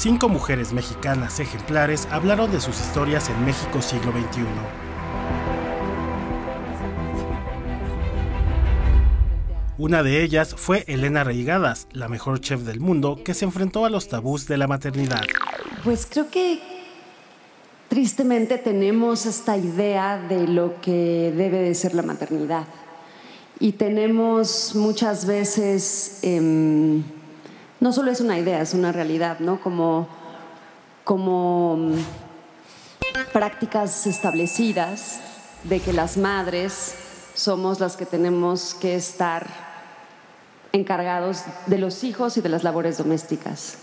cinco mujeres mexicanas ejemplares hablaron de sus historias en México siglo XXI. Una de ellas fue Elena Reigadas, la mejor chef del mundo, que se enfrentó a los tabús de la maternidad. Pues creo que tristemente tenemos esta idea de lo que debe de ser la maternidad. Y tenemos muchas veces, em, no solo es una idea, es una realidad, ¿no? Como, como mm, prácticas establecidas de que las madres somos las que tenemos que estar encargados de los hijos y de las labores domésticas.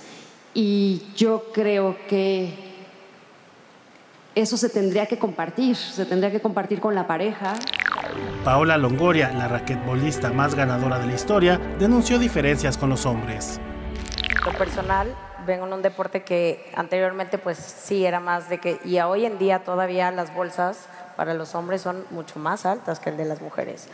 Y yo creo que eso se tendría que compartir, se tendría que compartir con la pareja. Paola Longoria, la raquetbolista más ganadora de la historia, denunció diferencias con los hombres. Personal, vengo en un deporte que anteriormente pues sí era más de que, y hoy en día todavía las bolsas para los hombres son mucho más altas que el de las mujeres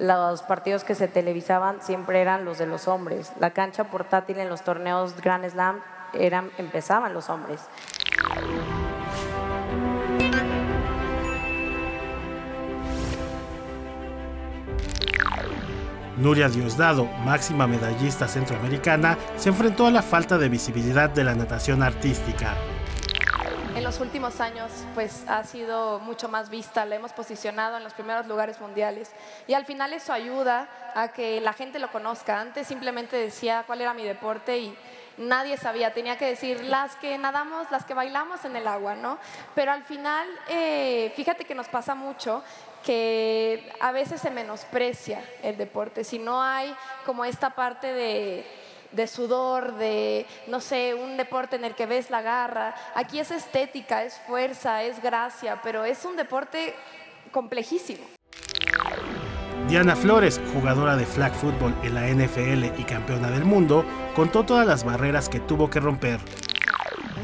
los partidos que se televisaban siempre eran los de los hombres. La cancha portátil en los torneos Grand Slam eran, empezaban los hombres. Nuria Diosdado, máxima medallista centroamericana, se enfrentó a la falta de visibilidad de la natación artística en los últimos años pues ha sido mucho más vista, la hemos posicionado en los primeros lugares mundiales y al final eso ayuda a que la gente lo conozca. Antes simplemente decía cuál era mi deporte y nadie sabía, tenía que decir las que nadamos, las que bailamos en el agua, ¿no? Pero al final, eh, fíjate que nos pasa mucho que a veces se menosprecia el deporte, si no hay como esta parte de de sudor, de, no sé, un deporte en el que ves la garra. Aquí es estética, es fuerza, es gracia, pero es un deporte complejísimo. Diana Flores, jugadora de flag football en la NFL y campeona del mundo, contó todas las barreras que tuvo que romper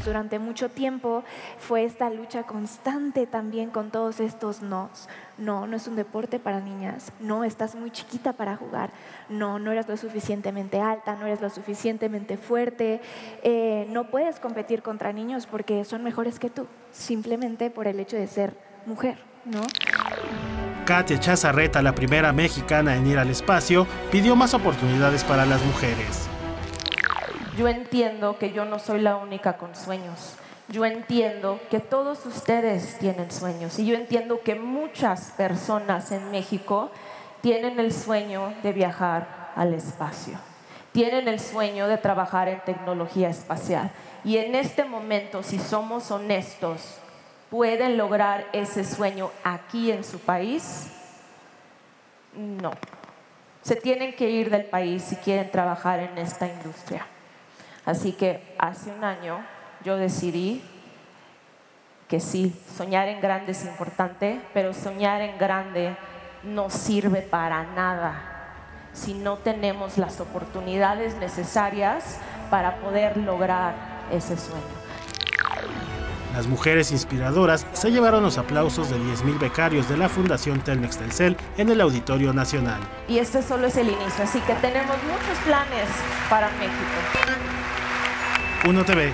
durante mucho tiempo fue esta lucha constante también con todos estos nos. No, no es un deporte para niñas. No, estás muy chiquita para jugar. No, no eres lo suficientemente alta, no eres lo suficientemente fuerte. Eh, no puedes competir contra niños porque son mejores que tú, simplemente por el hecho de ser mujer, ¿no? Katia Chazarreta, la primera mexicana en ir al espacio, pidió más oportunidades para las mujeres. Yo entiendo que yo no soy la única con sueños. Yo entiendo que todos ustedes tienen sueños y yo entiendo que muchas personas en México tienen el sueño de viajar al espacio, tienen el sueño de trabajar en tecnología espacial. Y en este momento, si somos honestos, pueden lograr ese sueño aquí en su país. No. Se tienen que ir del país si quieren trabajar en esta industria. Así que hace un año yo decidí que sí, soñar en grande es importante, pero soñar en grande no sirve para nada si no tenemos las oportunidades necesarias para poder lograr ese sueño. Las mujeres inspiradoras se llevaron los aplausos de 10.000 becarios de la Fundación Telmex Telcel en el Auditorio Nacional. Y este solo es el inicio, así que tenemos muchos planes para México. Uno TV